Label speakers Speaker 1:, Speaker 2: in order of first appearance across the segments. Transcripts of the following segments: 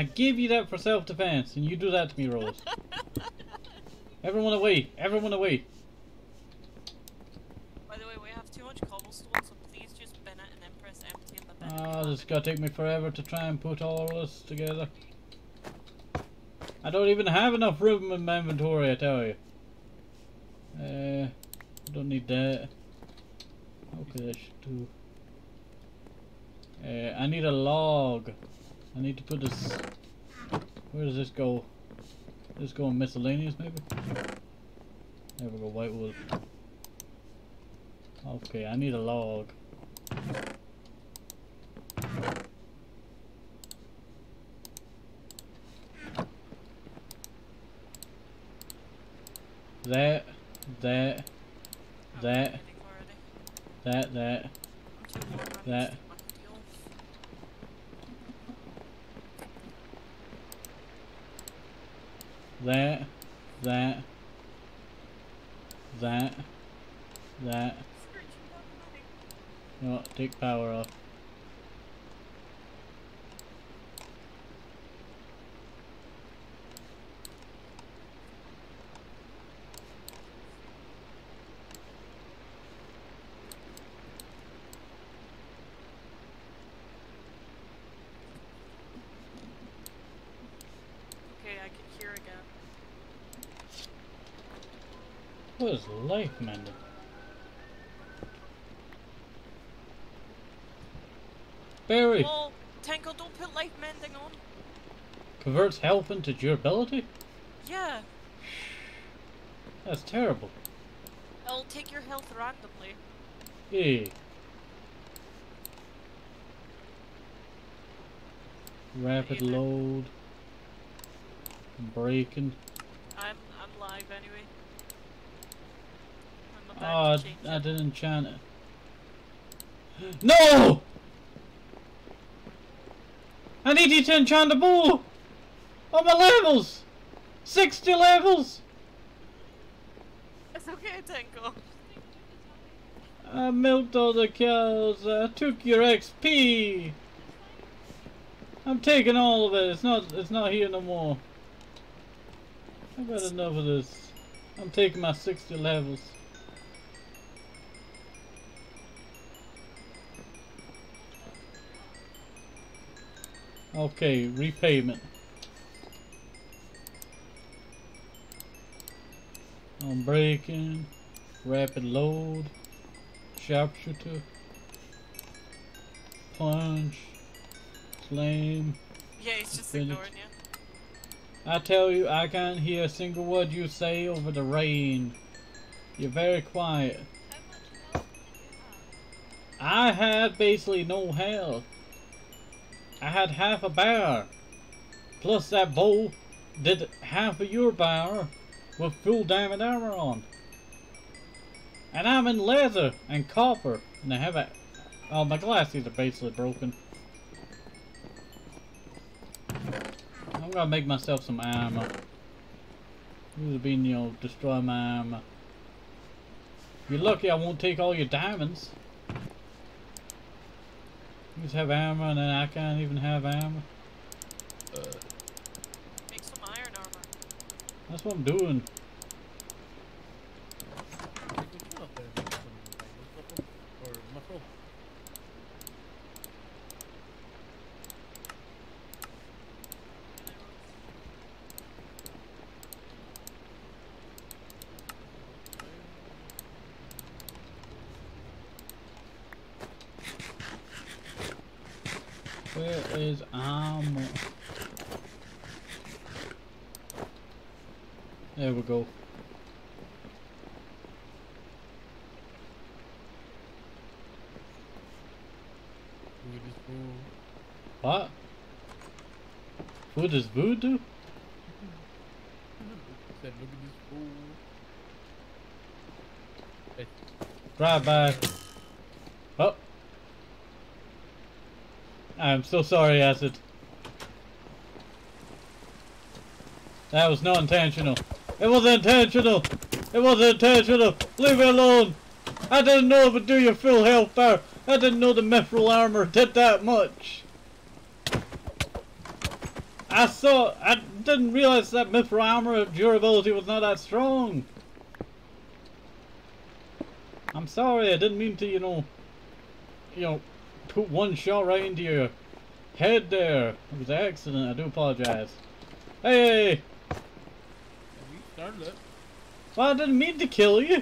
Speaker 1: I gave you that for self-defense, and you do that to me, Rose. Everyone away! Everyone away!
Speaker 2: By the way, we have too much cobblestone, so please just bin it and then press empty in the bin.
Speaker 1: Ah, this is gonna take me forever to try and put all this together. I don't even have enough room in my inventory, I tell you. Uh, don't need that. Okay, I should do. Uh, I need a log. I need to put this. Where does this go? This go in miscellaneous, maybe. There we go, white wood. Okay, I need a log. That, that, that. that, that. That.
Speaker 2: to take my hoodie off.
Speaker 1: That, that, that, that. No, take power off.
Speaker 2: Okay, I can hear again.
Speaker 1: What is life mending? Barry
Speaker 2: Well, Tenko, don't put life mending on.
Speaker 1: converts health into durability?
Speaker 2: Yeah,
Speaker 1: That's terrible.
Speaker 2: I'll take your health randomly.
Speaker 1: Hey. Rapid load. Breaking.
Speaker 2: I'm I'm live anyway.
Speaker 1: Oh, I, I didn't enchant it. No! I need you to enchant the bull! On my levels! 60 levels!
Speaker 2: It's okay, Tenko.
Speaker 1: I milked all the cows. I took your XP. I'm taking all of it. It's not. It's not here no more. I've had enough of this. I'm taking my 60 levels. Okay, repayment. I'm breaking. Rapid load. Sharpshooter. Punch. Flame.
Speaker 2: Yeah, he's just
Speaker 1: Finish.
Speaker 2: ignoring you.
Speaker 1: I tell you, I can't hear a single word you say over the rain. You're very quiet. I had basically no health. I had half a bar. Plus that bowl did half of your bar with full diamond armor on. And I'm in leather and copper. And I have a... Oh, my glasses are basically broken. I'm gonna make myself some armor. This has been, you know, destroy my armor. You're lucky I won't take all your diamonds. You just have armor and then I can't even have armor.
Speaker 2: Make some iron armor.
Speaker 1: That's what I'm doing.
Speaker 3: Or muffle.
Speaker 1: Where is armor? There we go.
Speaker 3: Food is food.
Speaker 1: What? Food is voodoo?
Speaker 3: Said, look at this food. Hey,
Speaker 1: Drive by. Oh. I'm so sorry, Acid. That was not intentional. It was intentional. It was intentional. Leave me alone. I didn't know it would do your full health bar. I didn't know the mithril armor did that much. I saw. I didn't realize that mithril armor durability was not that strong. I'm sorry. I didn't mean to, you know, you know, put one shot right into your head there. It was an accident. I do apologize. Hey!
Speaker 3: We started it.
Speaker 1: Well, I didn't mean to kill you.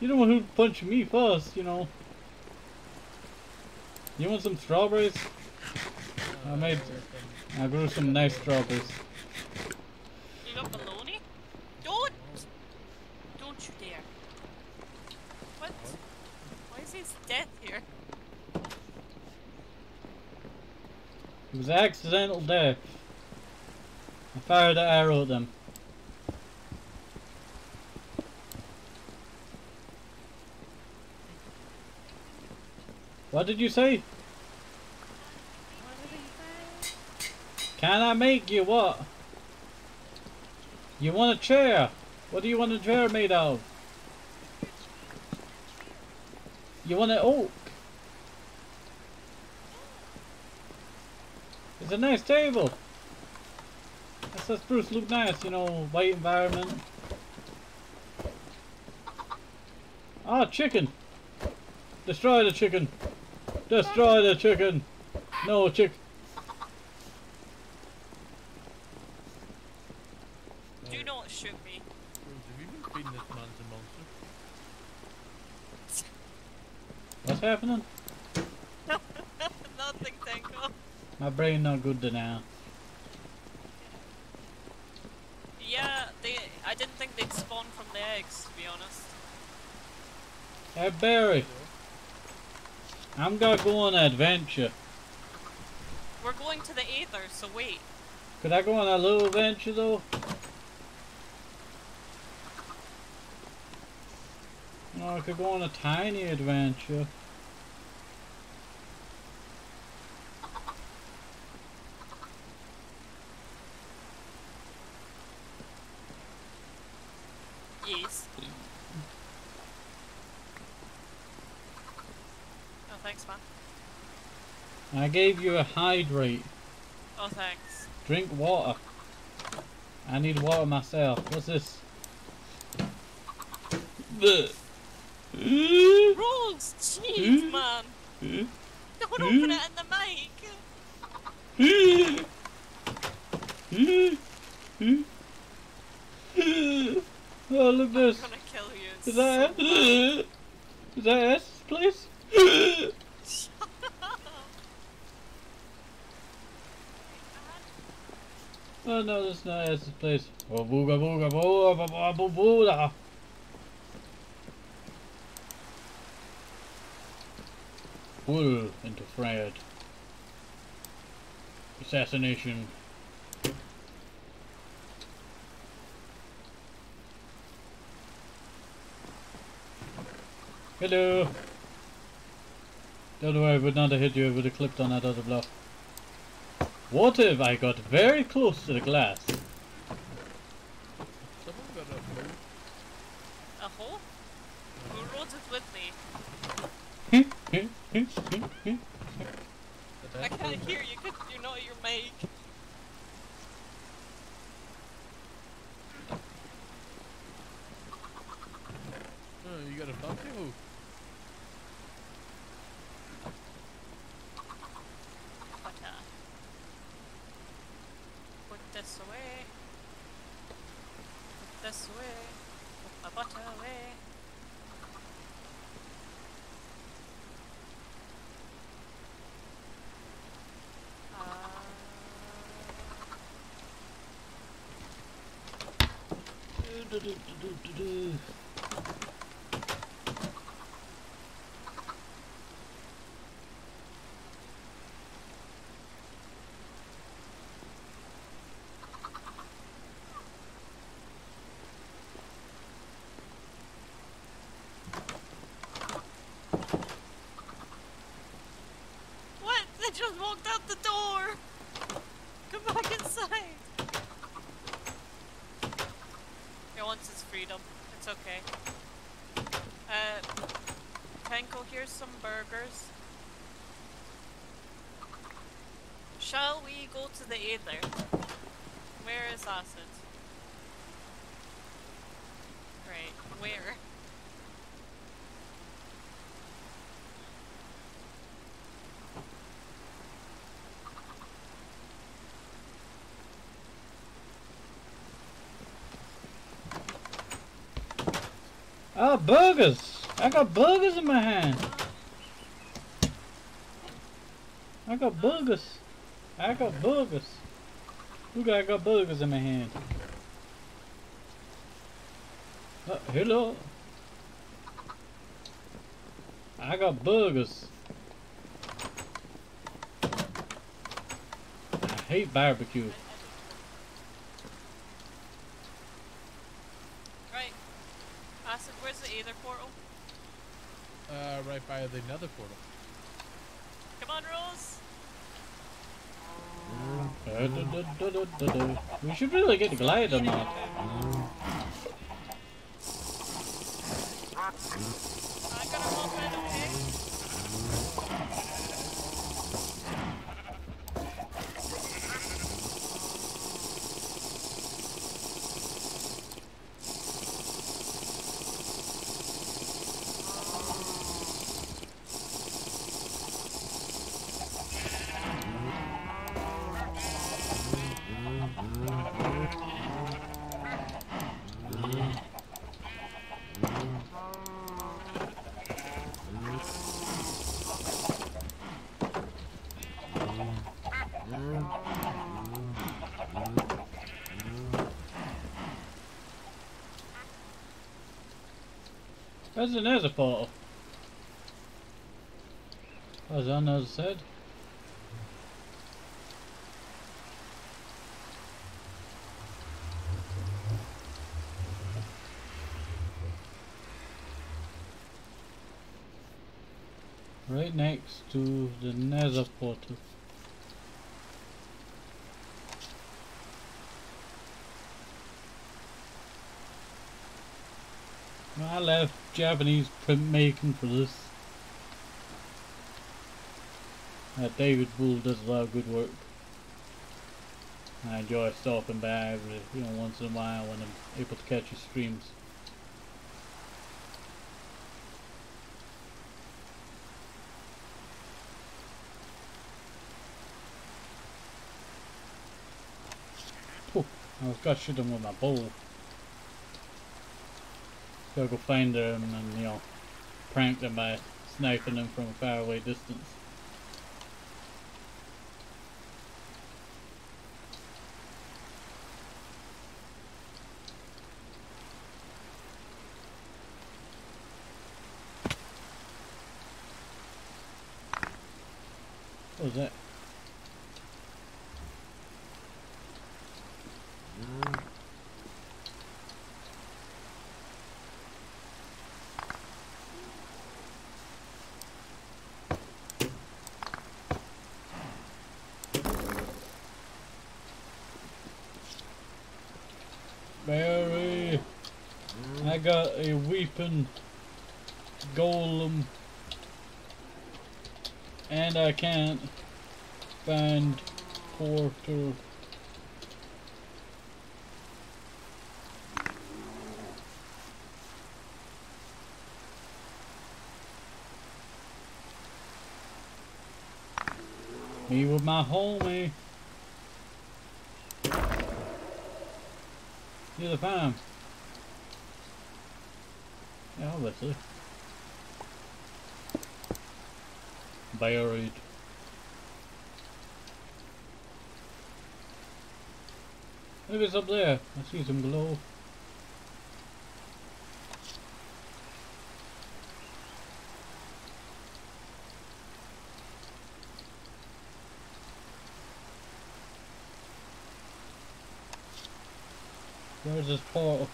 Speaker 1: You the one who punched me first, you know. You want some strawberries? I made. I grew some nice strawberries.
Speaker 2: You got baloney? Don't! Don't you dare. What? Why is his death here?
Speaker 1: It was accidental death. I fired an arrow at them. What did you say? Can I make you what? You want a chair? What do you want a chair made of? You want an oak? It's a nice table. That's the spruce look nice, you know, white environment. Ah, chicken! Destroy the chicken! Destroy the chicken! No chick.
Speaker 2: Do not shoot me.
Speaker 3: Rose, have you been feeding this man some monster?
Speaker 1: What's happening?
Speaker 2: Nothing, Tenko.
Speaker 1: My brain not good to now.
Speaker 2: Yeah, they. I didn't think they'd spawn from the eggs, to be honest.
Speaker 1: Hey Barry, I'm gonna go on an adventure.
Speaker 2: We're going to the Aether, so wait.
Speaker 1: Could I go on a little adventure though? No, I could go on a tiny adventure.
Speaker 2: Yes. Oh, thanks, man.
Speaker 1: I gave you a hydrate.
Speaker 2: Oh, thanks.
Speaker 1: Drink water. I need water myself. What's this?
Speaker 2: Rose! Jeez, man! Don't open it in the mic!
Speaker 1: oh, look at this!
Speaker 2: I'm gonna kill you.
Speaker 1: Is that
Speaker 2: so
Speaker 1: it? Is that S, please? Oh no, that's not S, please. Oh, booga booga booga booga booga booga. Into Fred. Assassination. Hello. Don't worry, I would not have hit you. I would have clipped on that other block. What if I got very close to the glass?
Speaker 3: Someone got a blue.
Speaker 2: A hole? Who wrote it with me? I can't hear you because you're not at your mic.
Speaker 3: Oh, you got a bounty move.
Speaker 2: But, uh, put this away. Put this away. Put my butter away. Uh, what? They just walked out the door! Come back inside! He wants his freedom. It's okay. Uh, Tenko, here's some burgers. shall we go to the Aether? Where is Acid? Right, where?
Speaker 1: Oh, burgers! I got burgers in my hand. I got burgers. I got burgers. Look, I got burgers in my hand. Uh, hello. I got burgers. I hate barbecue.
Speaker 2: Right. Acid, where's the Aether portal?
Speaker 3: Uh, right by the nether portal.
Speaker 2: Come on,
Speaker 1: du. We should really get the glider mod.
Speaker 2: I got a moment, okay?
Speaker 1: There's another portal. As other side. Right next to the nether portal. I left Japanese printmaking for this. Uh, David Bull does a lot of good work. I enjoy stopping by every, you know, once in a while when I'm able to catch his streams. Phew, I was got shooting with my bow. Gotta go find them and, you know, prank them by sniping them from a faraway distance. What was that? Barry, I got a weeping golem, and I can't find Porter. Me with my homie. Near the Yeah, obviously. Buried. Maybe it's up there. I see some glow. Where's this portal?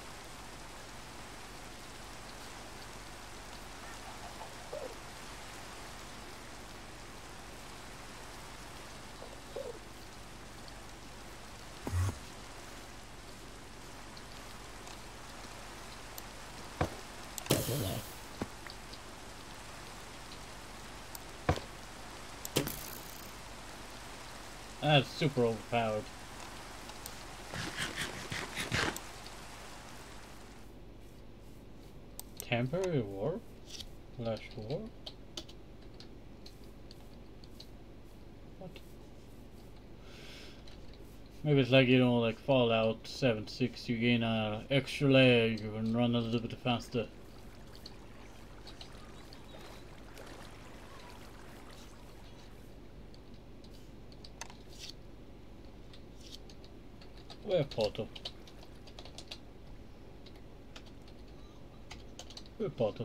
Speaker 1: That's super overpowered. Temporary war? Flash war? What? Maybe it's like, you know, like Fallout 7.6, you gain an extra leg and run a little bit faster. Where Potter? Where Potter?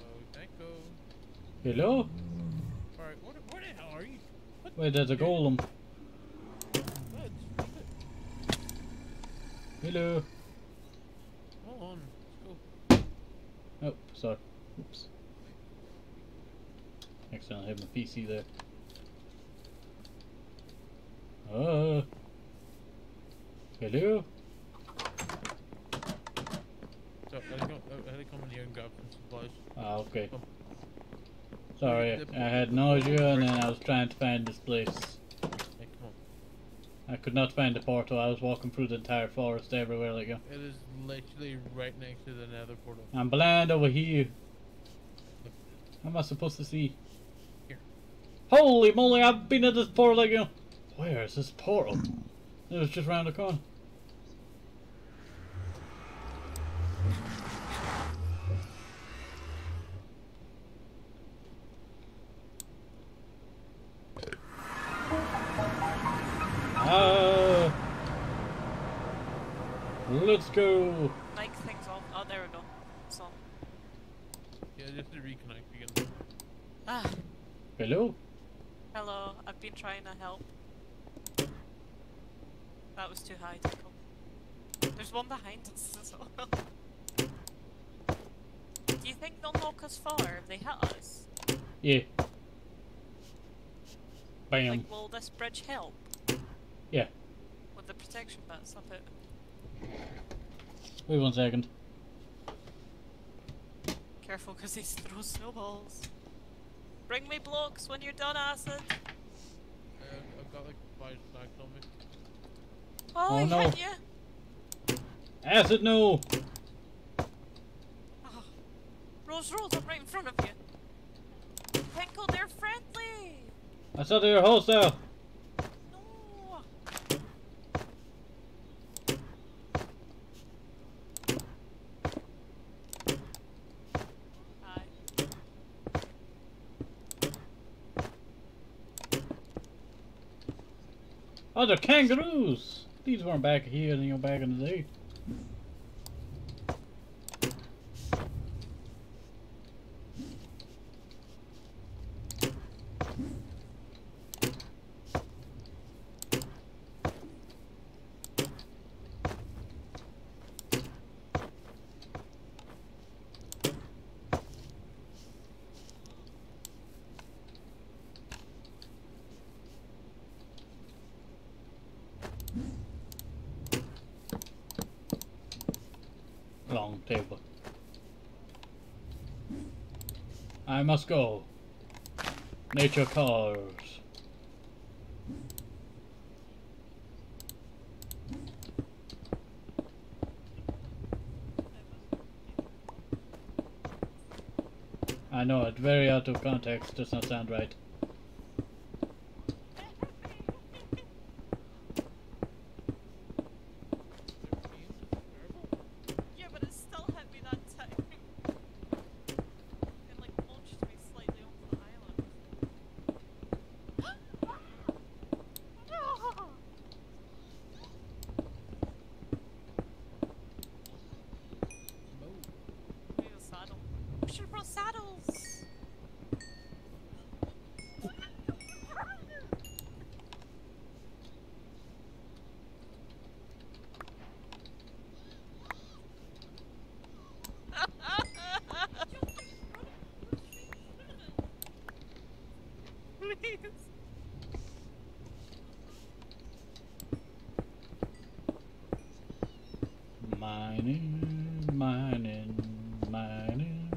Speaker 3: Oh, thank you.
Speaker 1: Hello?
Speaker 3: Alright, where the hell are you? What?
Speaker 1: Wait, there's a golem.
Speaker 3: What?
Speaker 1: Hello?
Speaker 3: Hold on. Let's go.
Speaker 1: Oh, sorry. Oops. Accidentally hit my PC there. Uh. Hello?
Speaker 3: So, come, I had to come in here and grab some supplies.
Speaker 1: Ah, okay. Sorry, I had nausea and then I was trying to find this place.
Speaker 3: Hey, come on.
Speaker 1: I could not find the portal. I was walking through the entire forest everywhere like you.
Speaker 3: It is literally right next to the nether portal.
Speaker 1: I'm blind over here. How am I supposed to see? Holy moly, I've been at this portal again. Where is this portal? It was just round the corner.
Speaker 2: Trying to help. That was too high to come. There's one behind us as well. Do you think they'll knock us far if they hit us?
Speaker 1: Yeah. Bam.
Speaker 2: Like, will this bridge help?
Speaker 1: Yeah.
Speaker 2: With the protection bits up it?
Speaker 1: Wait one second.
Speaker 2: Careful, because he throws snowballs. Bring me blocks when you're done, acid.
Speaker 3: I've got like five stacks on me.
Speaker 2: Oh,
Speaker 1: Oh, no. Acid, no!
Speaker 2: Ah, oh. Rose, Rose, I'm right in front of you. Pinkle, they're friendly.
Speaker 1: I saw they were hostile.
Speaker 2: No. Hi.
Speaker 1: Oh, they're kangaroos! These weren't back here, you know, back in the day. Long table. I must go. Nature calls. I know it very out of context, does not sound right.
Speaker 2: please. Mining, mining, mining.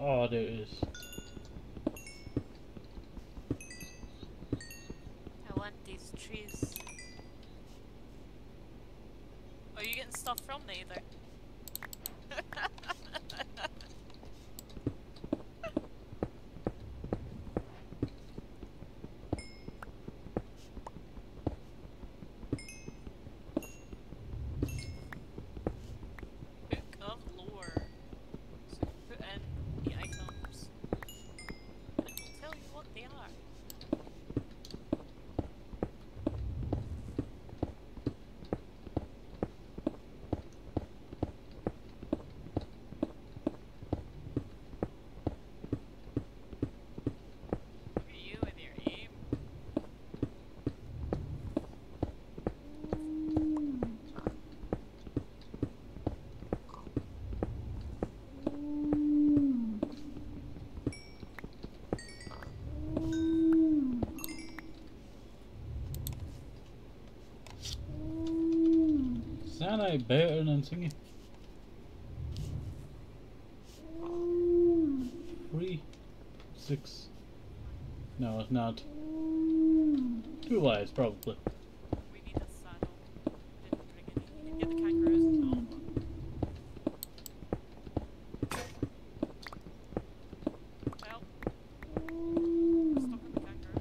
Speaker 1: Oh, there is Sound I better than singing? Three, six. No, it's not. Two lives, probably.
Speaker 2: We need a saddle. Didn't bring any. We didn't get the kangaroos at all. Well, we're stuck with the kangaroo.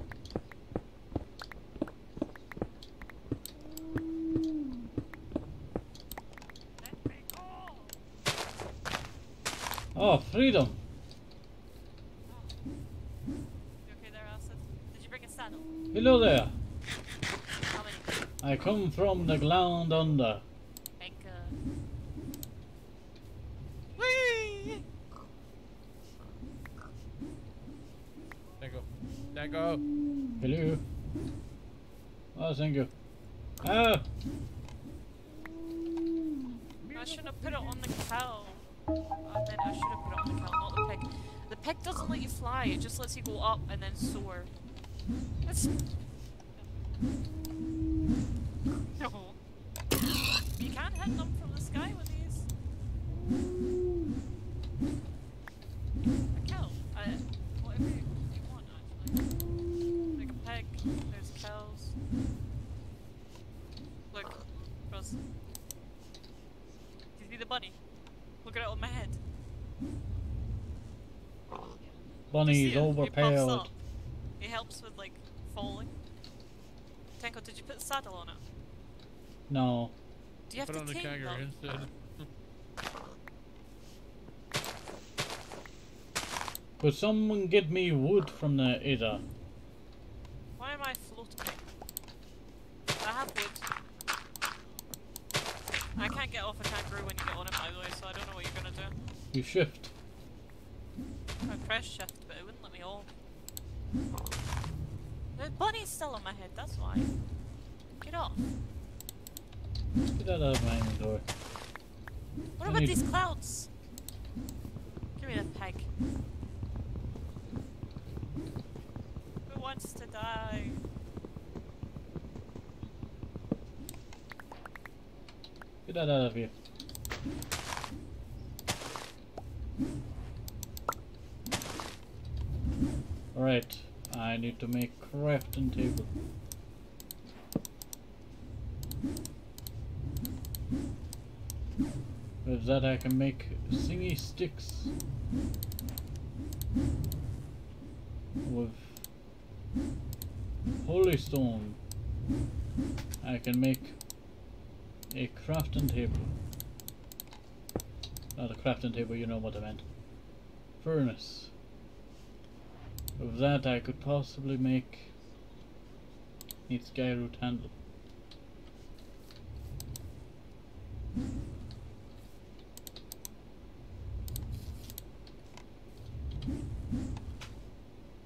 Speaker 2: Let me go!
Speaker 1: Oh, freedom!
Speaker 2: Okay there, Did you bring a saddle?
Speaker 1: Hello there! I come from the ground under.
Speaker 2: Make a... Whee!
Speaker 3: Dango. Dango.
Speaker 1: Hello? Oh, thank you. Bunny's
Speaker 2: see it? It pops
Speaker 1: overpowered.
Speaker 2: up. It helps with like falling. Tenko, did you put a saddle on it?
Speaker 1: No.
Speaker 2: Do you have
Speaker 3: Put
Speaker 2: to
Speaker 3: on the
Speaker 2: tame
Speaker 3: kangaroo
Speaker 2: them?
Speaker 3: instead.
Speaker 1: Could someone get me wood from the Ida?
Speaker 2: Why am I floating? I have wood. I can't get off a kangaroo when you get on it, by the way, so I don't know what you're gonna do.
Speaker 1: You shift.
Speaker 2: I pressed shift, but it wouldn't let me off. The bunny's still on my head. Get off.
Speaker 1: Get out of my inventory.
Speaker 2: What
Speaker 1: I
Speaker 2: about these clouds? Give me the peg. Who wants to die?
Speaker 1: Get that out of here. Alright, I need to make crafting table. With that I can make singy sticks. With Holystone I can make a crafting table. Not a crafting table, you know what I meant. Furnace. With that I could possibly make need skyroot handle.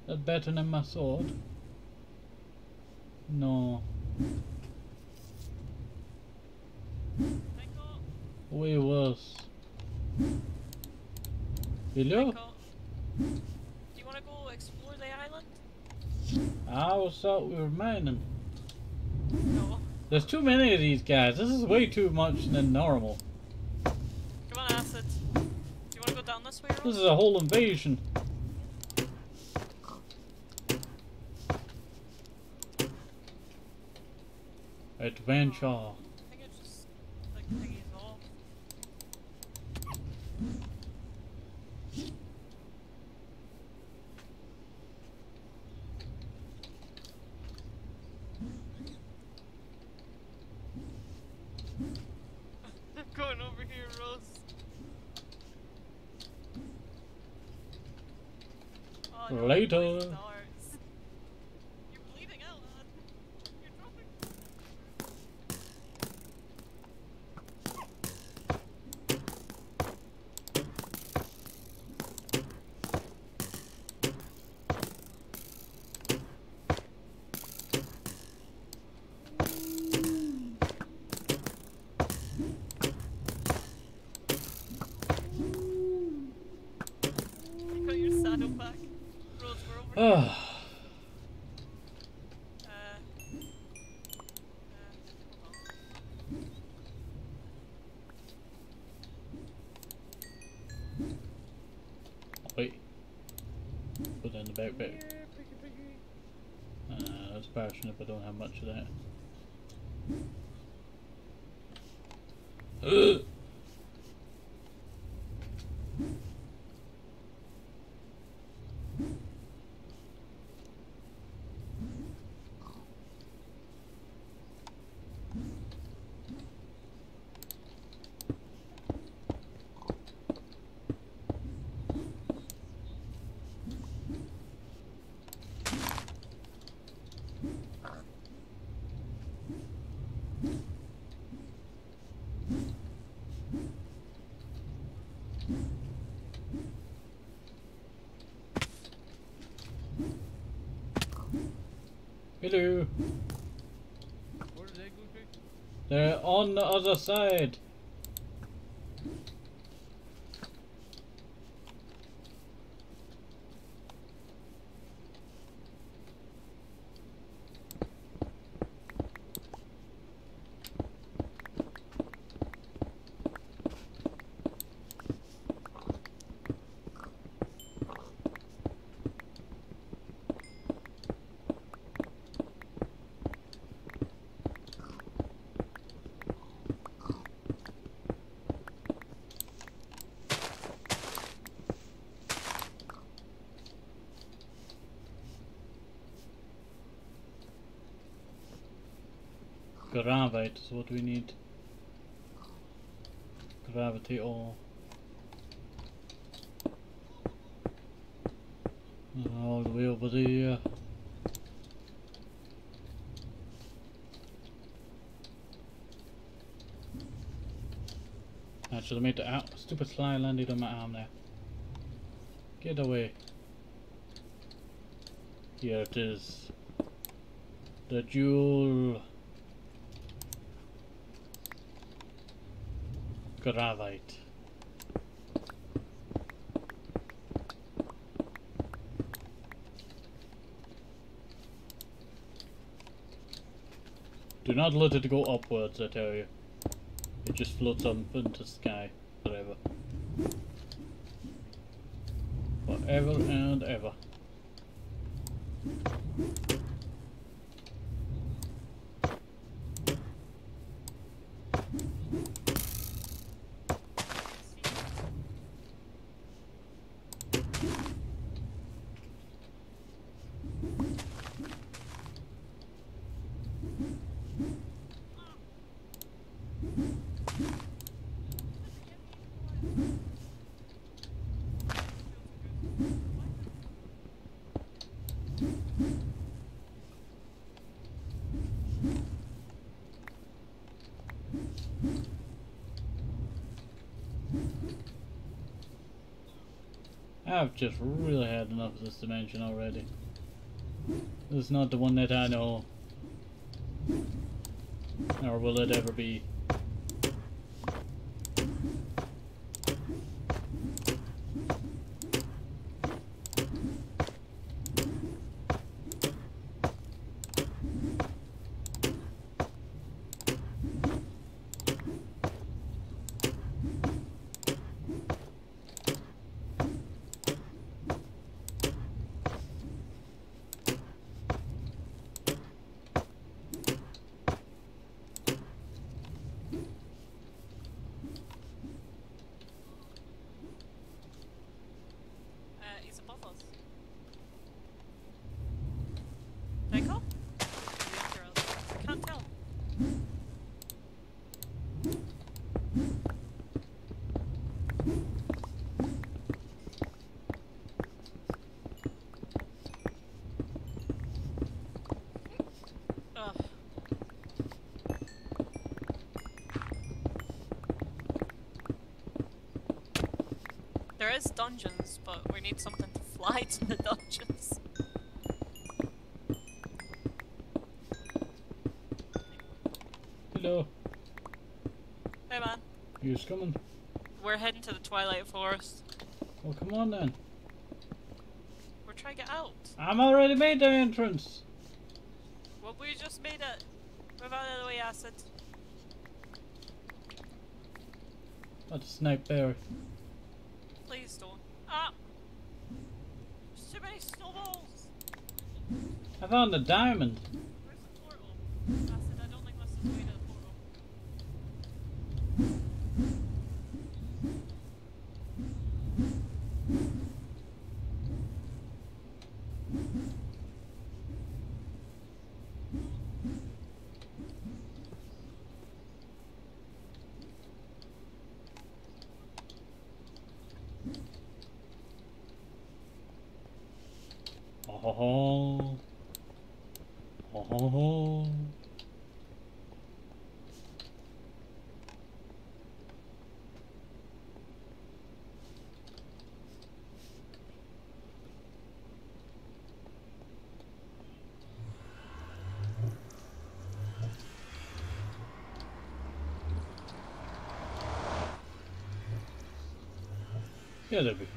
Speaker 1: That better than my sword? No. Way worse. Hello?
Speaker 2: Do you want to go explore the island?
Speaker 1: I always thought we were mining.
Speaker 2: No.
Speaker 1: There's too many of these guys. This is way too much than normal.
Speaker 2: Come on, Acid. Do you want to go down this way,
Speaker 1: This is a whole invasion.
Speaker 2: Do
Speaker 1: Adventure.
Speaker 2: I think it's just like thingies off. I'm going over here, Rose. Oh, no,
Speaker 1: Later.
Speaker 2: my stars. You're bleeding out, lad. You're dropping. You got your saddle back. Rose, we're over here.
Speaker 1: Ah,
Speaker 2: Uh, uh, hold on.
Speaker 1: wait. Put that in the backpack.
Speaker 3: Here, piggy, piggy.
Speaker 1: Uh, that's passionate, I don't have much of that. Ugh.
Speaker 3: Where did they go to?
Speaker 1: They're on the other side. Is what we need. Gravity ore. All the way over there. I should have made the out. Stupid fly landed on my arm there. Get away. Here it is. The jewel. Gravitite. Do not let it go upwards, I tell you. It just floats up into the sky forever. Forever and ever. I've just really had enough of this dimension already. This is not the one that I know. Nor will it ever be.
Speaker 2: Is dungeons, but we need something to fly to the dungeons.
Speaker 1: Hello.
Speaker 2: Hey man,
Speaker 1: You's coming.
Speaker 2: we're heading to the Twilight Forest.
Speaker 1: Well, come on then.
Speaker 2: We're trying to get out.
Speaker 1: I'm already made the entrance.
Speaker 2: Well, we just made it. Move out of the way, acid.
Speaker 1: That's a snipe there.
Speaker 2: Please don't. Ah! There's too many snowballs!
Speaker 1: I found a diamond.
Speaker 2: Where's the portal? Acid, I don't think this is the way to the portal.
Speaker 1: Oh ho ho. Oh ho ho. Yeah, they'll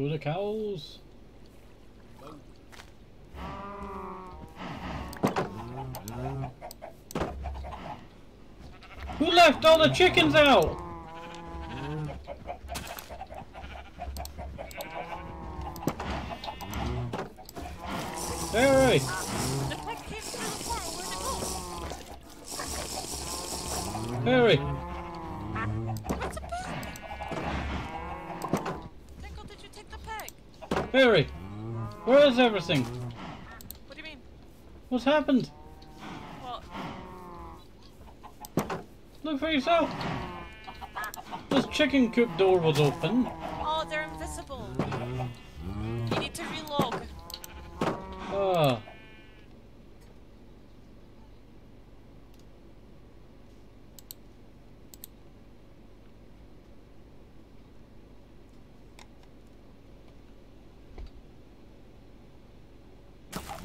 Speaker 1: be the cows. Who left all the chickens out? What's happened? Look for yourself! This chicken coop door was open.
Speaker 2: Oh, they're invisible. You need to relog.
Speaker 1: Ah.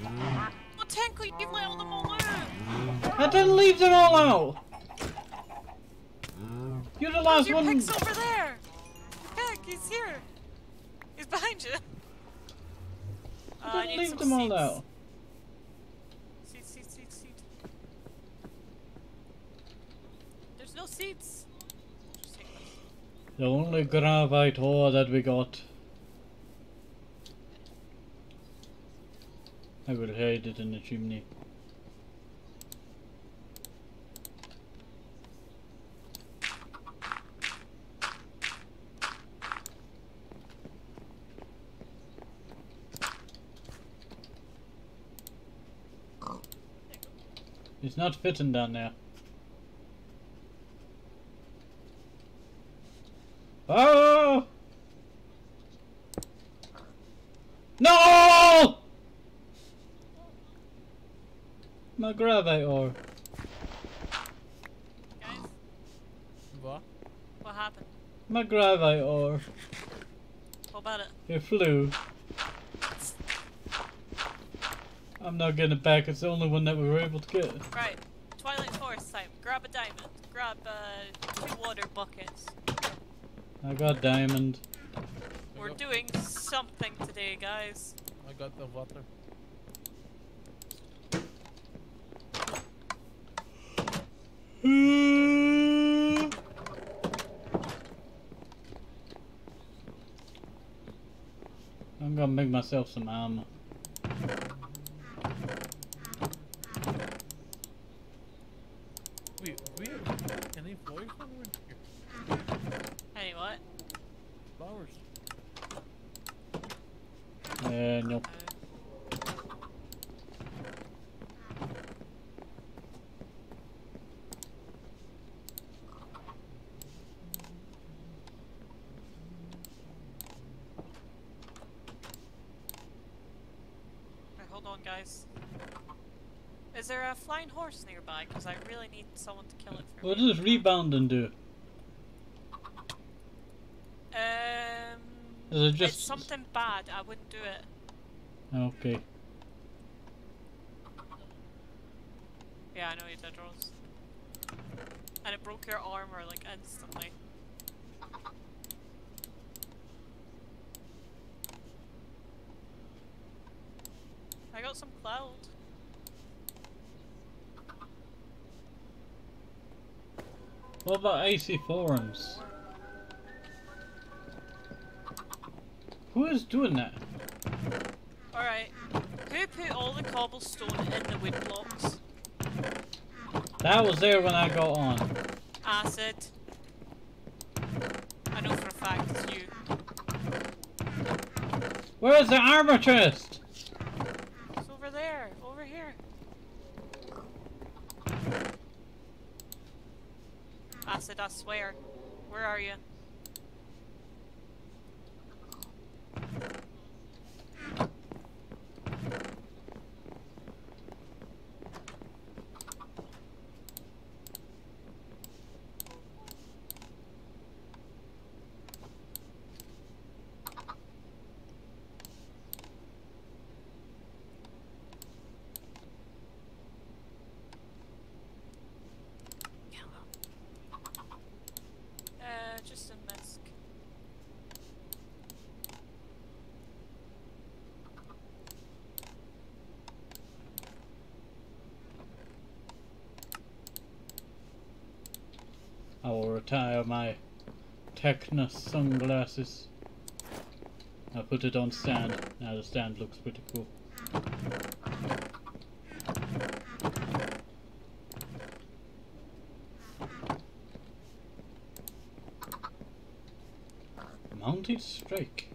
Speaker 2: Oh, Tinkle, you've let all them all out.
Speaker 1: I didn't them! You're the last
Speaker 2: your
Speaker 1: one!
Speaker 2: pig's over there. Pig, he's here. He's behind you. Uh,
Speaker 1: I didn't leave them all out.
Speaker 2: Seeds, seeds, seeds, seeds. There's no seeds. Just take this.
Speaker 1: The only Gravitite ore that we got. I will hide it in the chimney. It's not fitting down there. Oh! No! My Gravitite ore.
Speaker 2: Guys,
Speaker 3: What?
Speaker 2: what happened?
Speaker 1: My Gravitite ore.
Speaker 2: What about it?
Speaker 1: It flew. I'm not getting it back. It's the only one that we were able to get.
Speaker 2: Right. Twilight Forest time. Grab a diamond. Grab uh, two water buckets.
Speaker 1: I got diamond.
Speaker 2: We're
Speaker 3: got-
Speaker 2: doing something today, guys.
Speaker 3: I got the water.
Speaker 1: I'm gonna make myself some armor.
Speaker 3: Wait, wait. Can they fly somewhere here?
Speaker 2: Hey, what?
Speaker 1: Daniel.
Speaker 2: Uh, Right, hold on, guys. Is there a flying horse nearby? Because I really need someone to kill it for
Speaker 1: What
Speaker 2: me.
Speaker 1: does rebounding do?
Speaker 2: Um,
Speaker 1: Is it
Speaker 2: it's
Speaker 1: just
Speaker 2: something bad. I wouldn't do it.
Speaker 1: okay?
Speaker 2: Yeah, I know you did, Rose. And it broke your armor like instantly. I got some cloud.
Speaker 1: What about icy forums? Who is doing that?
Speaker 2: Alright. Who put all the cobblestone in the wood blocks?
Speaker 1: That was there when I got on.
Speaker 2: Acid. I know for a fact it's you.
Speaker 1: Where's the armor chest?
Speaker 2: It's over there. Over here. Acid, I swear. Where are you? Uh, just a misc.
Speaker 1: I will retire my Techno sunglasses. I put it on stand. Now the stand looks pretty cool. Mounted strike.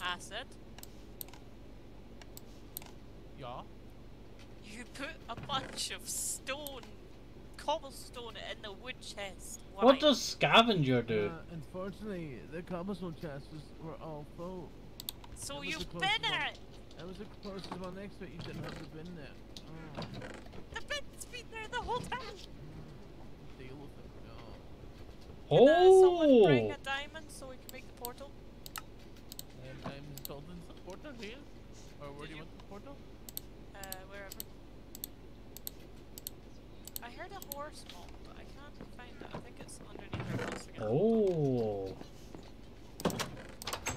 Speaker 2: Acid.
Speaker 3: Yeah.
Speaker 2: You put a bunch of stone, cobblestone in the wood chest. Why?
Speaker 1: What does scavenger do?
Speaker 3: Uh, unfortunately, the cobblestone chests were all full.
Speaker 2: So
Speaker 3: that
Speaker 2: you've been
Speaker 3: closest
Speaker 2: in
Speaker 3: one.
Speaker 2: it!
Speaker 3: That was the closest one next to it. You didn't have the bin there. Oh,
Speaker 2: The bit's been there the whole time!
Speaker 3: deal with it. No.
Speaker 2: Can, uh, someone bring
Speaker 1: Oh!
Speaker 2: a diamond so we can make the portal?
Speaker 3: And I'm building the portal here. Or where
Speaker 2: Did
Speaker 3: do you
Speaker 2: you-
Speaker 3: want the portal?
Speaker 2: Uh, wherever. I heard a horse mob,
Speaker 1: Oh.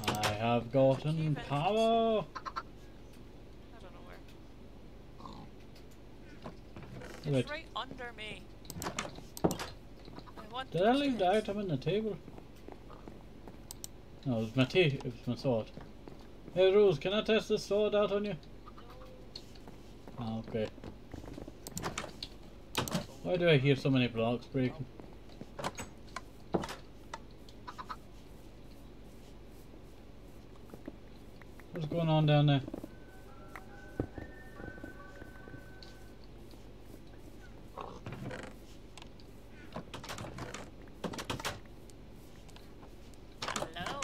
Speaker 1: I have gotten power.
Speaker 2: I don't know where. It's
Speaker 1: Wait,
Speaker 2: right under me. I want
Speaker 1: did I leave the item on the table? No, it was my tea. It was my sword. Hey Rose, can I test this sword out on you? Oh, okay. Why do I hear so many blocks breaking? What's going on down there?
Speaker 2: Hello.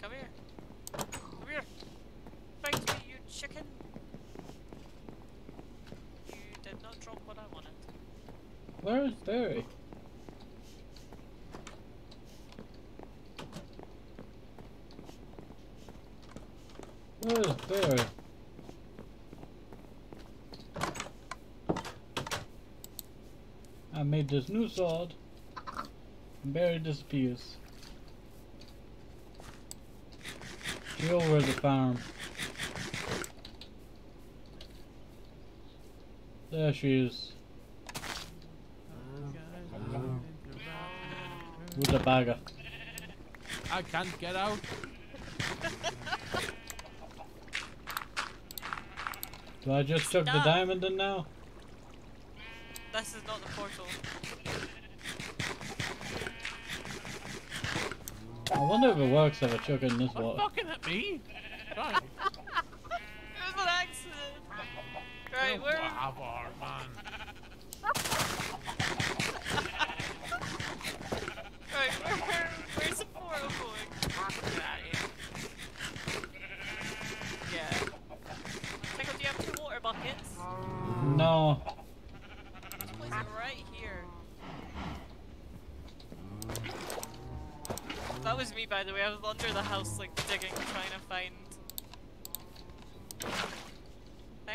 Speaker 2: Come here. Come here. Fight me, you chicken. You did not drop what I wanted.
Speaker 1: Where is Barry? Where is Barry? I made this new sword. And Barry disappears. She over at the farm. There she is. With the bagger.
Speaker 3: I can't get out.
Speaker 1: Do I just chuck the diamond in now?
Speaker 2: This is not the portal.
Speaker 1: I wonder if it works if I chuck it in this water.
Speaker 3: fucking at me!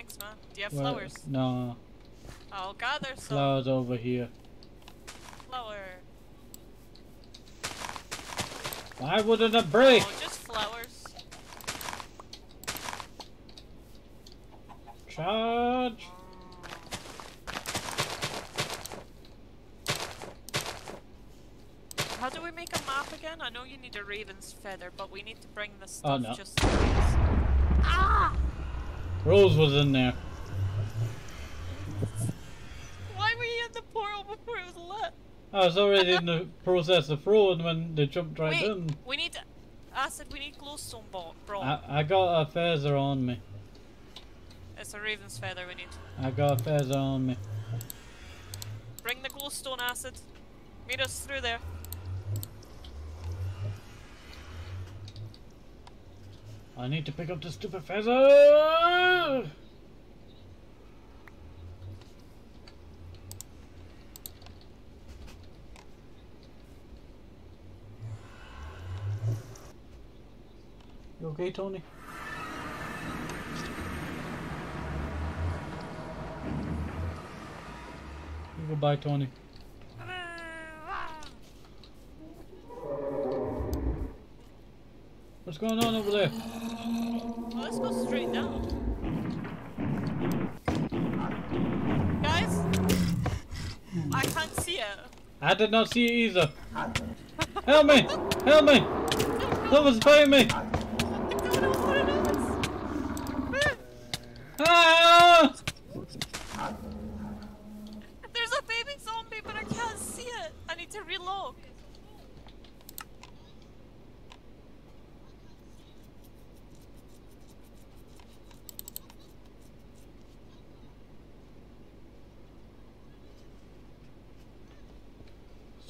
Speaker 2: Thanks, man. Do you have
Speaker 1: Where-
Speaker 2: flowers?
Speaker 1: No.
Speaker 2: I'll gather some
Speaker 1: Flowers over here.
Speaker 2: flower.
Speaker 1: Why wouldn't it break?
Speaker 2: Oh, just flowers.
Speaker 1: Charge.
Speaker 2: How do we make a map again? I know you need a raven's feather, but we need to bring the
Speaker 1: Oh, no.
Speaker 2: just in case.
Speaker 1: Rose was in there.
Speaker 2: Why were you in the portal before it was lit?
Speaker 1: I was already in the process of throwing when they jumped right
Speaker 2: Wait,
Speaker 1: in.
Speaker 2: we need acid. We need glowstone bo- bro.
Speaker 1: I, I got a feather on me.
Speaker 2: it's a raven's feather. We need.
Speaker 1: I got a feather on me.
Speaker 2: Bring the glowstone acid. Meet us through there.
Speaker 1: I need to pick up the stupid feather. You okay, Tony? Goodbye, Tony. What's going on over there?
Speaker 2: Well, let's go straight down. Guys, I can't see it.
Speaker 1: I did not see it either. Help me! Help me! Someone's biting me!
Speaker 2: I don't know what it is.
Speaker 1: Ah!
Speaker 2: There's a baby zombie, but I can't see it. I need to reload.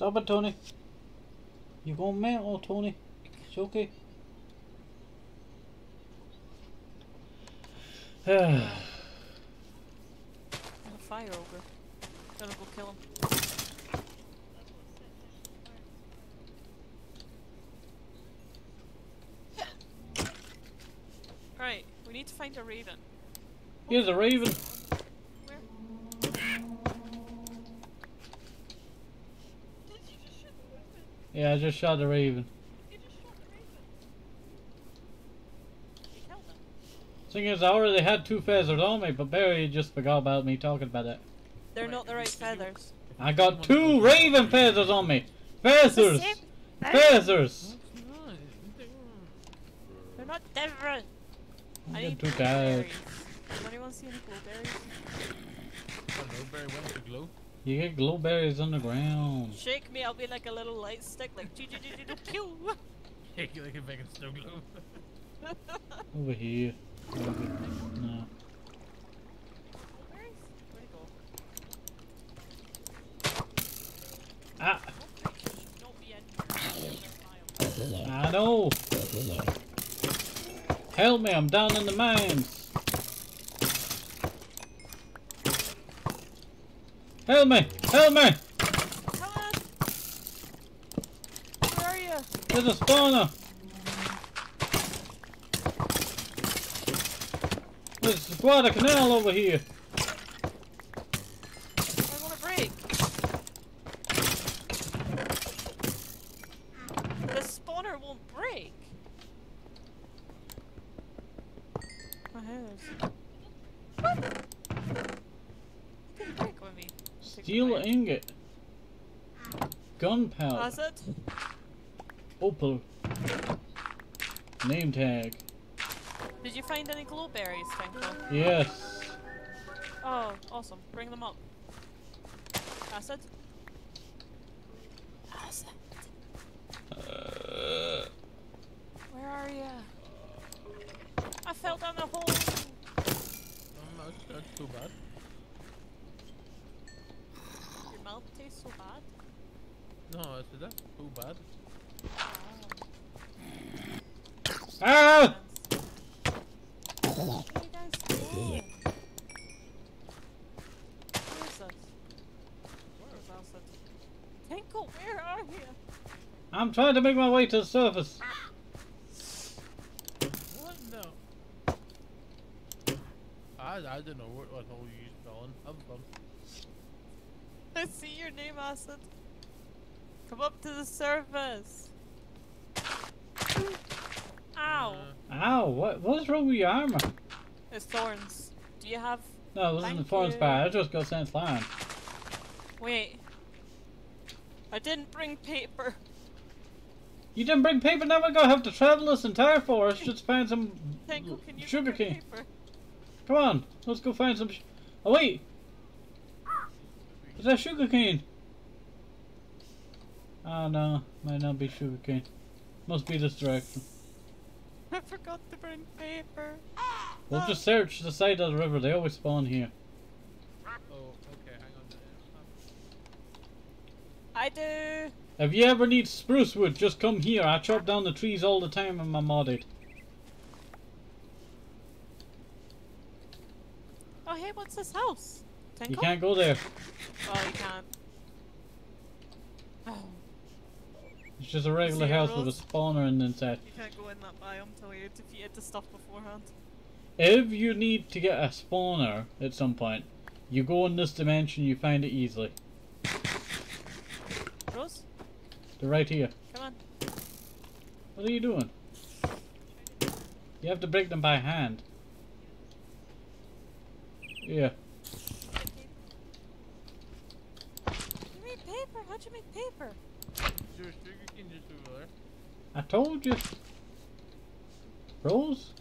Speaker 1: Stop it, Tony. You're going mental, Tony? It's okay.
Speaker 2: There's a fire ogre. Gotta go kill him. Right, we need to find a raven.
Speaker 1: Here's a raven.
Speaker 2: Where? Did you just shoot the raven?
Speaker 1: Yeah, I just shot a raven.
Speaker 2: You just shot the raven. You killed.
Speaker 1: Thing is, I already had two feathers on me, but Barry just forgot about me talking about it.
Speaker 2: They're not the right
Speaker 3: so
Speaker 2: feathers.
Speaker 1: I got two raven feathers on me. Feathers. Feathers.
Speaker 2: They're not different. I
Speaker 1: I
Speaker 2: need
Speaker 1: get too tired.
Speaker 2: blueberries. Does anyone see any blueberries?
Speaker 3: Hello, Barry, when's the glow?
Speaker 1: You get glowberries on the ground.
Speaker 2: Shake me, I'll be like a little light stick, like choo choo choo choo choo. pew.
Speaker 3: Shake it like a vegan snow globe.
Speaker 1: Over here. Over- No.
Speaker 2: Blueberries? Where'd it go?
Speaker 1: Ah!
Speaker 2: Should not be in here.
Speaker 1: I know. Help me! I'm down in the mines. Help me! Help me!
Speaker 2: Come on! Where are you?
Speaker 1: There's a spawner. There's a canal over here.
Speaker 2: I want to break. The spawner won't break. My hairs. You can break with me. Take
Speaker 1: Steel
Speaker 2: mine.
Speaker 1: ingot.
Speaker 2: That's it.
Speaker 1: Opal. Name tag.
Speaker 2: Did you find any glowberries, Twinkle?
Speaker 1: Yes.
Speaker 2: Oh, awesome. Bring them up. Acid? Acid.
Speaker 1: Uh,
Speaker 2: here. I fell down the hole.
Speaker 3: Um, that's, that's too bad.
Speaker 2: Your mouth tastes so bad.
Speaker 3: No, I said that's too bad.
Speaker 1: Ah!
Speaker 2: What are you guys doing? Where is this? Where is acid? Tinkle, where are you?
Speaker 1: I'm trying to make my way to the surface.
Speaker 3: What? No. I, I don't know what, what hole you fell in. Have fun.
Speaker 2: I see your name, Acid. Come up to the surface. Ow!
Speaker 3: Uh,
Speaker 1: Ow, what, what's wrong with your armor?
Speaker 2: It's thorns. Do you have...
Speaker 1: No, this isn't the
Speaker 2: Thank
Speaker 1: forest
Speaker 2: you.
Speaker 1: fire. I just got sent flying.
Speaker 2: Wait. I didn't bring paper.
Speaker 1: You didn't bring paper, now we're gonna have to travel this entire forest just to find some
Speaker 2: Tinkle, can you
Speaker 1: sugar cane.
Speaker 2: paper?
Speaker 1: Come on, let's go find some. Sh- oh wait, is that sugar cane? Oh no, might not be sugar cane. Must be this direction.
Speaker 2: I forgot to bring paper.
Speaker 1: We'll just search the side of the river. They always spawn here.
Speaker 3: oh, okay, hang on.
Speaker 2: I do.
Speaker 1: If you ever need spruce wood, just come here. I chop down the trees all the time in my modded.
Speaker 2: Oh, hey, what's this house?
Speaker 1: You
Speaker 2: Tinkle?
Speaker 1: can't go there.
Speaker 2: Oh, you can't. Oh,
Speaker 1: It's just a regular house with a spawner and inside.
Speaker 2: you can't go in that biome till you defeated the stuff beforehand.
Speaker 1: If you need to get a spawner at some point, you go in this dimension, you find it easily.
Speaker 2: Rose,
Speaker 1: They're right here.
Speaker 2: come on.
Speaker 1: What are you doing? You have to break them by hand. Yeah.
Speaker 2: You made paper. How'd you make paper?
Speaker 3: There's sugar cane just over there.
Speaker 1: I told you. Rose?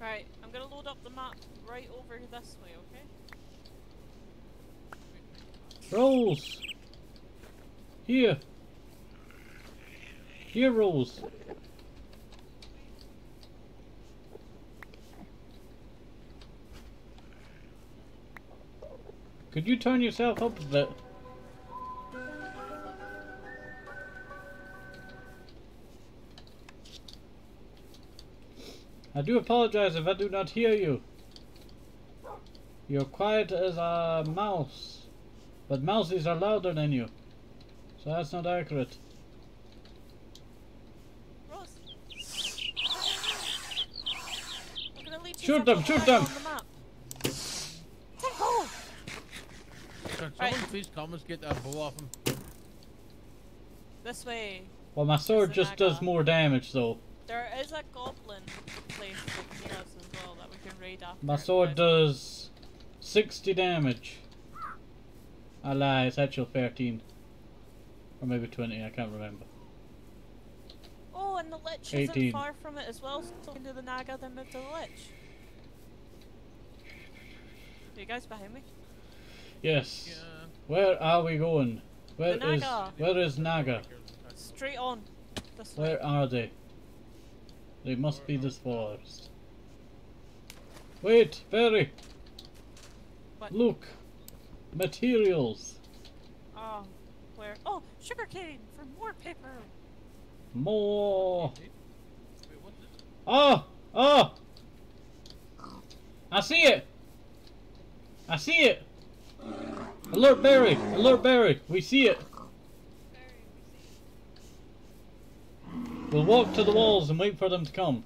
Speaker 2: Right, I'm gonna load up the map right over this way, okay?
Speaker 1: Rose! Here! Here, Rose! Could you turn yourself up a bit? I do apologize if I do not hear you. You're quiet as a mouse. But mousies are louder than you. So that's not accurate.
Speaker 2: Rose. I'm gonna lead you
Speaker 1: Shoot
Speaker 2: to
Speaker 1: them, shoot
Speaker 2: flag
Speaker 1: them.
Speaker 2: on the map. Tinkle!
Speaker 3: Can
Speaker 2: Right.
Speaker 3: someone please come and get that bow off him?
Speaker 2: This way.
Speaker 1: Well, my sword
Speaker 2: the
Speaker 1: just does
Speaker 2: Naga.
Speaker 1: more damage though.
Speaker 2: There is a goblin place like near us as well that we can raid after.
Speaker 1: My sword does 60 damage. I lie, it's actual 13. Or maybe 20, I can't remember.
Speaker 2: Oh, and the lich
Speaker 1: 18.
Speaker 2: isn't far from it as well, so we can do the Naga, then move to the lich. Are you guys behind me?
Speaker 1: Yes.
Speaker 3: Yeah.
Speaker 1: Where are we going? Where
Speaker 2: The
Speaker 1: is
Speaker 2: Naga.
Speaker 1: where is Naga?
Speaker 2: Straight on. This way.
Speaker 1: Where are they? They must be this forest. Wait, Barry!
Speaker 2: What?
Speaker 1: Look! Materials!
Speaker 2: Oh, where? Oh, sugarcane for more paper.
Speaker 1: More!
Speaker 3: Wait, what's this?
Speaker 1: Oh! Ah, oh! Ah. I see it! I see it! Alert Barry! Alert Barry! We see it! We'll walk to the walls and wait for them to come.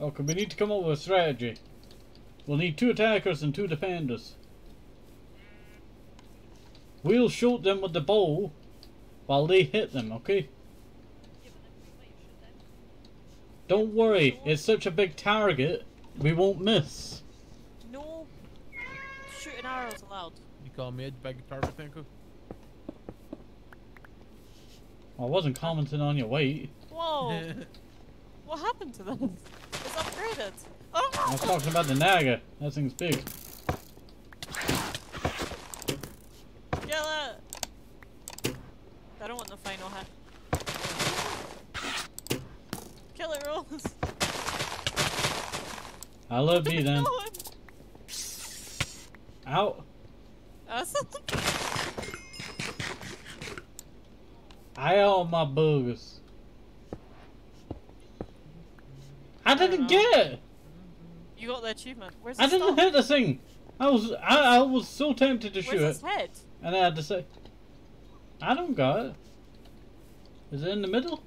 Speaker 1: Okay, we need to come up with a strategy. We'll need two attackers and two defenders. We'll shoot them with the bow while they hit them, okay? Don't worry, it's such a big target, we won't miss.
Speaker 2: No arrows allowed.
Speaker 3: You call me a big target thinker?
Speaker 1: I wasn't commenting on your weight.
Speaker 2: Whoa! what happened to this? It's upgraded.
Speaker 1: I
Speaker 2: Oh!
Speaker 1: was talking about the Naga. That thing's big.
Speaker 2: Kill it! I don't want the final hit.
Speaker 1: I love you then.
Speaker 2: That's
Speaker 1: I own my boogers. I didn't get it.
Speaker 2: You got the achievement. Where's the
Speaker 1: I didn't
Speaker 2: stuff?
Speaker 1: hit the thing. I was I, I was so tempted to
Speaker 2: Where's
Speaker 1: shoot
Speaker 2: his
Speaker 1: it,
Speaker 2: head?
Speaker 1: and I had to say, I don't got it. Is it in the middle?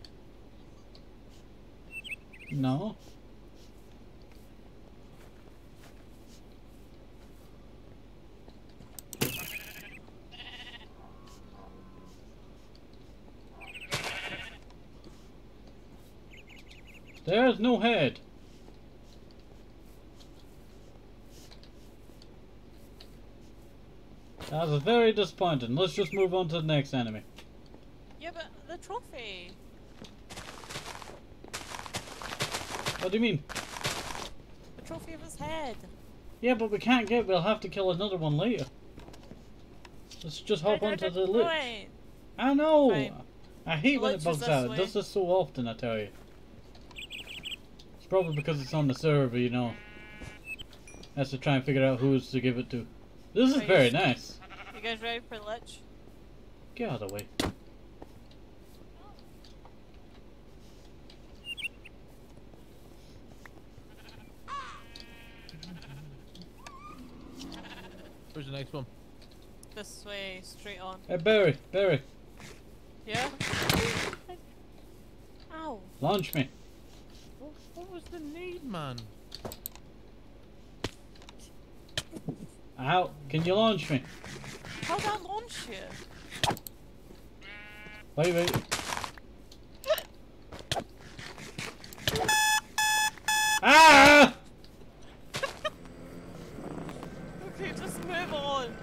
Speaker 1: No. There's no head. That was very disappointing. Let's just move on to the next enemy.
Speaker 2: Yeah, but the trophy.
Speaker 1: What do you mean?
Speaker 2: The trophy of his head.
Speaker 1: Yeah, but we can't get. We'll have to kill another one later. Let's just hop
Speaker 2: Right,
Speaker 1: onto the
Speaker 2: right.
Speaker 1: I know. I hate
Speaker 2: The
Speaker 1: when it bugs out.
Speaker 2: way.
Speaker 1: It does this so often. I tell you. It's probably because it's on the server, you know. Has to try and figure out who's to give it to. This is very nice.
Speaker 2: You guys ready for the lich?
Speaker 1: Get out of the way.
Speaker 3: Where's the next one?
Speaker 2: This way, straight on.
Speaker 1: Hey, Barry, Barry,
Speaker 2: Yeah? Ow.
Speaker 1: launch me.
Speaker 3: What, what was the need, man?
Speaker 1: Out. Can you launch me?
Speaker 2: How'd that launch you?
Speaker 1: Wait, wait. ah!
Speaker 2: Okay, just move on.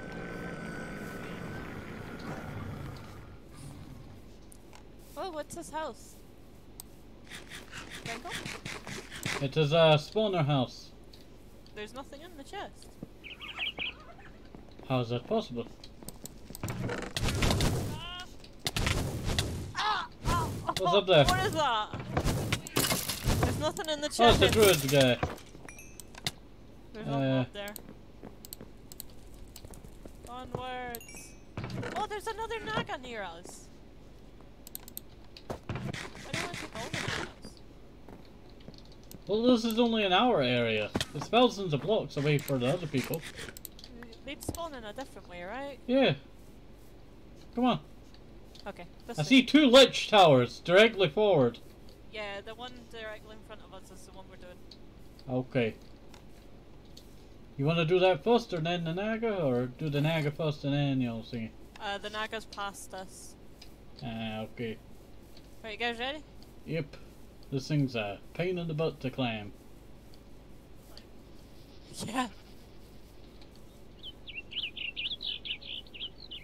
Speaker 2: Oh, what's this house? Tango?
Speaker 1: It is a spawner house.
Speaker 2: There's nothing in the chest.
Speaker 1: How is that possible?
Speaker 2: Ah! Ah!
Speaker 1: What's up there?
Speaker 2: What is that? There's nothing in the chest.
Speaker 1: Oh, it's the druid guy.
Speaker 2: There's nothing
Speaker 1: Uh.
Speaker 2: up there. Onwards. Oh, there's another Naga near us. I don't want to take all the Nagas.
Speaker 1: Well, this is only an hour area. It's thousands of blocks away for the other people.
Speaker 2: They'd spawn in a different way, right?
Speaker 1: Yeah. Come on.
Speaker 2: Okay.
Speaker 1: I
Speaker 2: way.
Speaker 1: see two lich towers directly forward.
Speaker 2: Yeah, the one directly in front of us is the one we're doing.
Speaker 1: Okay. You want to do that first or then the Naga? Or do the Naga first and then you'll see?
Speaker 2: Uh, the Nagas passed us.
Speaker 1: Ah, okay.
Speaker 2: Right, you guys ready?
Speaker 1: Yep. This thing's a pain in the butt to climb.
Speaker 2: Yeah.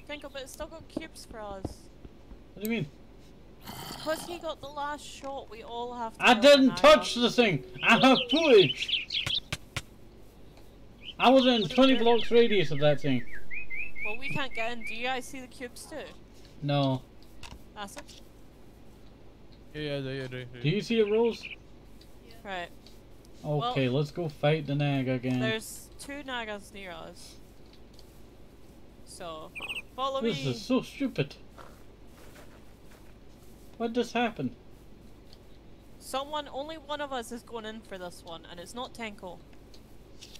Speaker 2: Think of it, it's still got cubes for us.
Speaker 1: What do you mean?
Speaker 2: Because he got the last shot, we all have to
Speaker 1: I didn't touch the thing! I have footage! I was in 20
Speaker 2: there?
Speaker 1: blocks radius of that thing.
Speaker 2: Well, we can't get in. Do you guys see the cubes too?
Speaker 1: No.
Speaker 2: That's it.
Speaker 3: Yeah, yeah, yeah, yeah. yeah.
Speaker 1: Do you see it, Rose?
Speaker 2: Right.
Speaker 1: Okay, let's go fight the Naga again.
Speaker 2: There's two Nagas near us. So, follow
Speaker 1: This
Speaker 2: me.
Speaker 1: This is so stupid. What just happened?
Speaker 2: Someone, only one of us is going in for this one, and it's not Tenko.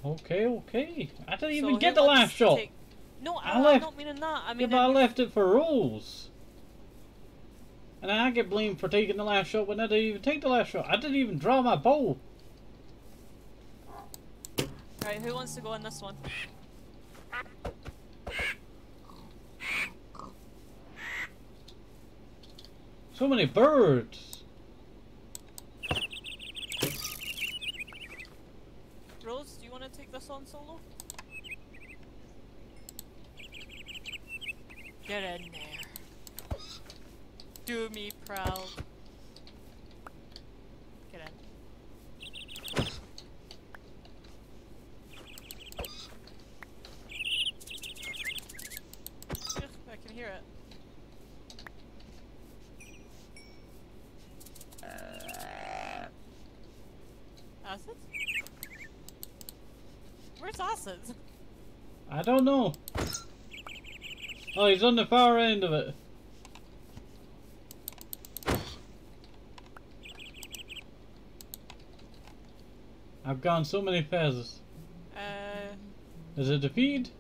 Speaker 1: Okay, okay. I didn't
Speaker 2: So
Speaker 1: even get the last shot.
Speaker 2: take- No,
Speaker 1: I
Speaker 2: I, am
Speaker 1: left-
Speaker 2: not meaning that. I
Speaker 1: Yeah,
Speaker 2: mean,
Speaker 1: but I left it for Rose. And I get blamed for taking the last shot when I didn't even take the last shot. I didn't even draw my bow.
Speaker 2: Right, who wants to go in this one?
Speaker 1: So many birds.
Speaker 2: Rose, do you want to take this on solo? Get in there do me proud. Get in. Ugh, I can hear it. Acids? Where's acids?
Speaker 1: I don't know. Oh, he's on the far end of it. I've gone so many phases.
Speaker 2: Uh,
Speaker 1: Is it a feed?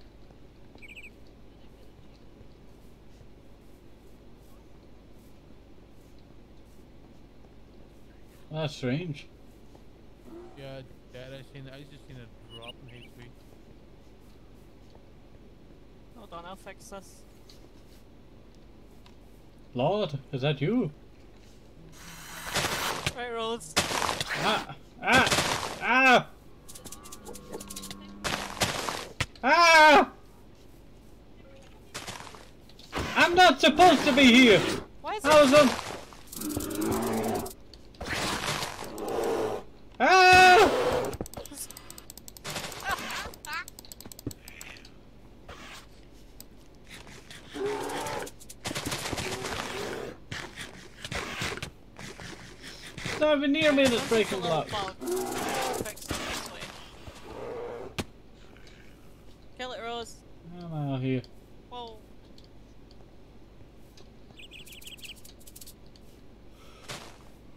Speaker 1: That's strange.
Speaker 3: Yeah, Dad, I seen. I just seen a drop in HP.
Speaker 2: hold on, I'll fix this.
Speaker 1: Lord, is that you?
Speaker 2: Right, Rose.
Speaker 1: Ah! Ah! Ah! Ah! I'm not supposed to be here!
Speaker 2: Why is it?
Speaker 1: How's them? Ah! It's not even near me that's breaking block.
Speaker 2: bug, I'll fix it eventually. Kill it, Rose.
Speaker 1: I'm out here.
Speaker 2: Whoa.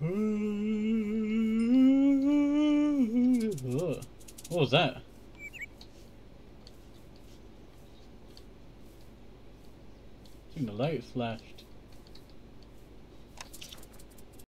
Speaker 1: Ugh. What was that? Flash.